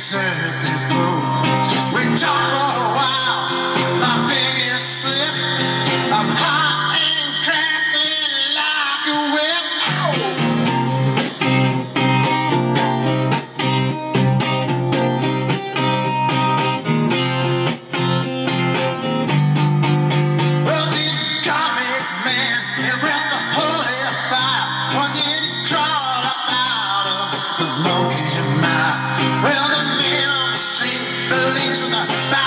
We talked for a while, my fingers slip. I'm high. Krishna